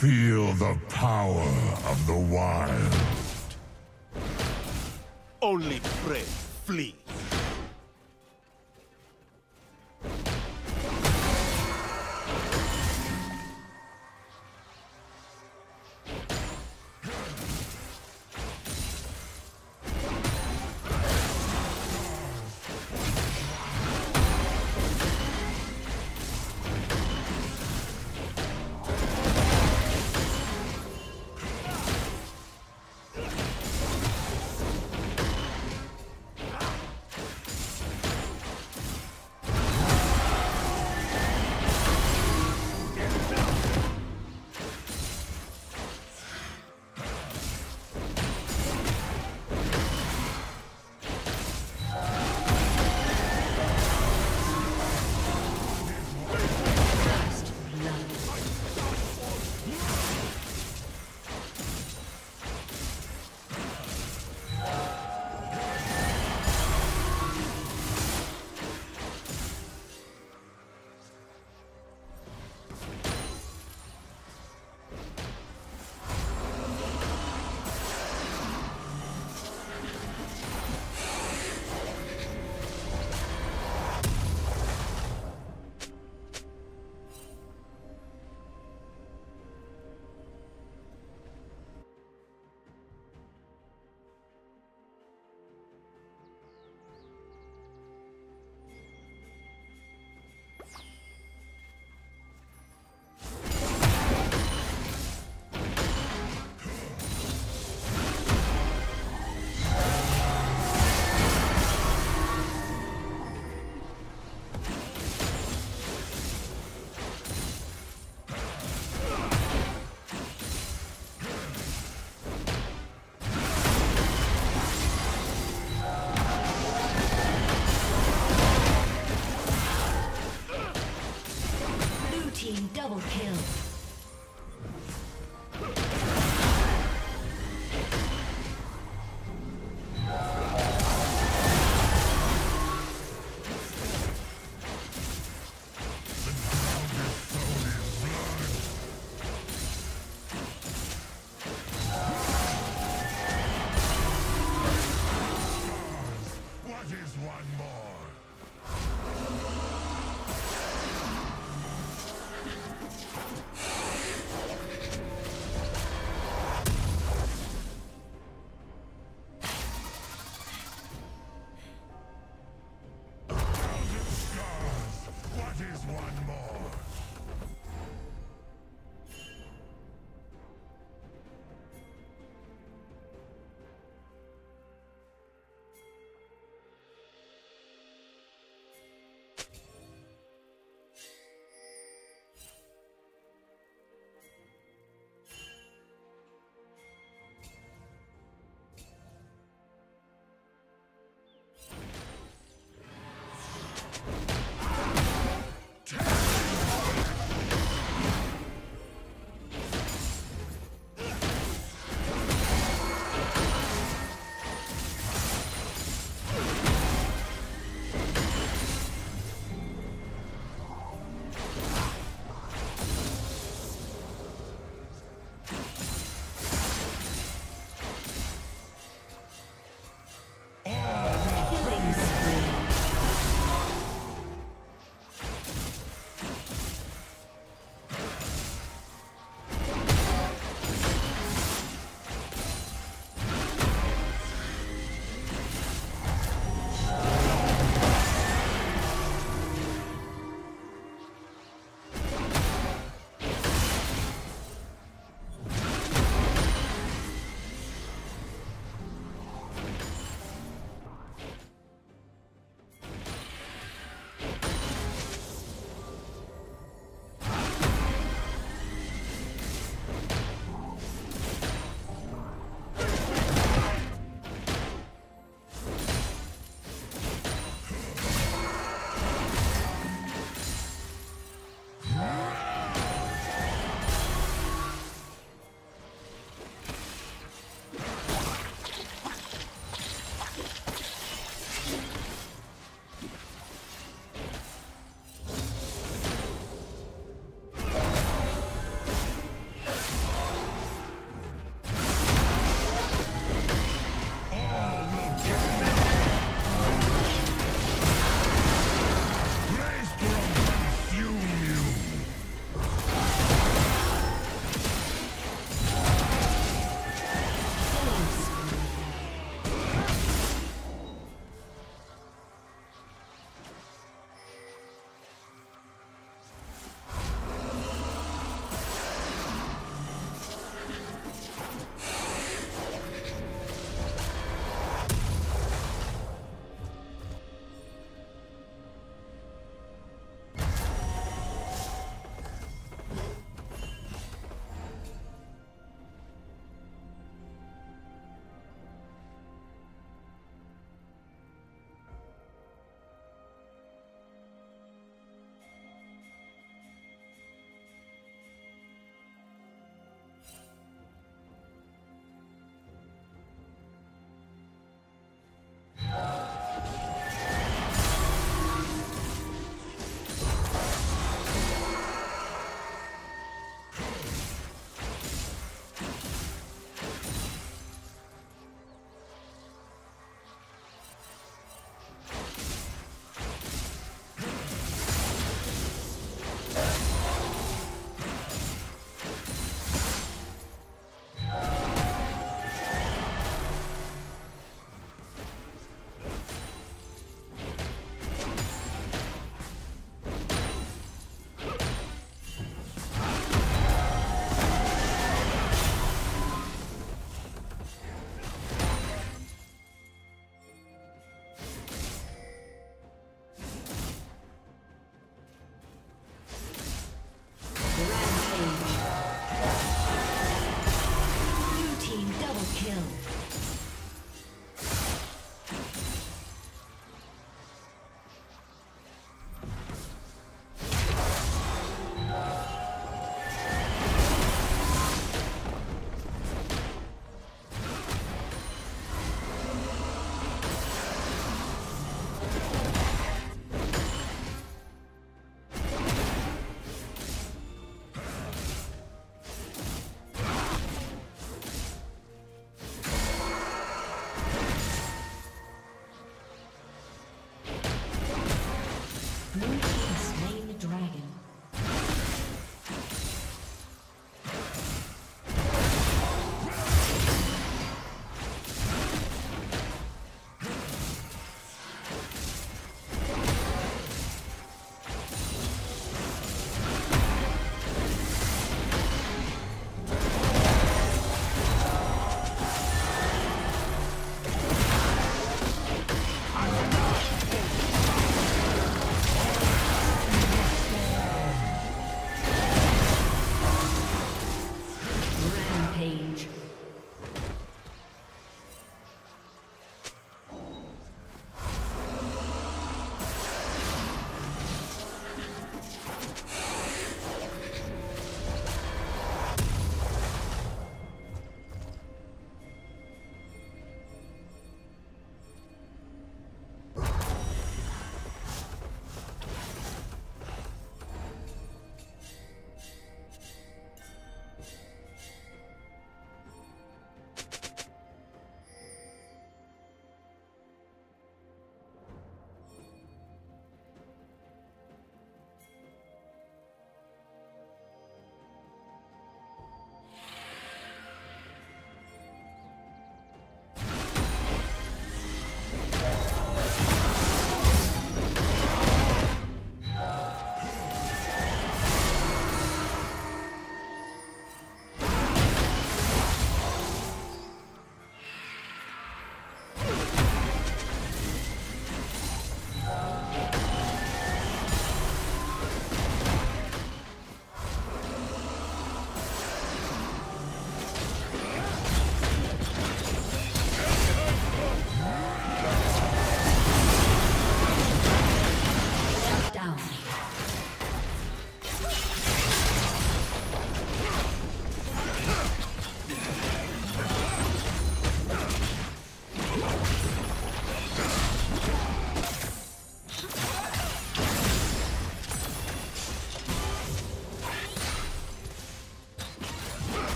Feel the power of the wild. Only prey flee.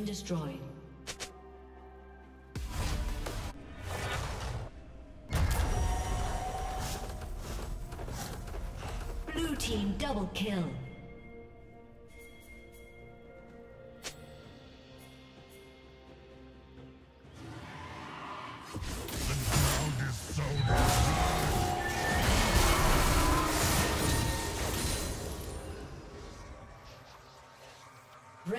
Been destroyed. Blue team double kill.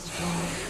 Destroyed.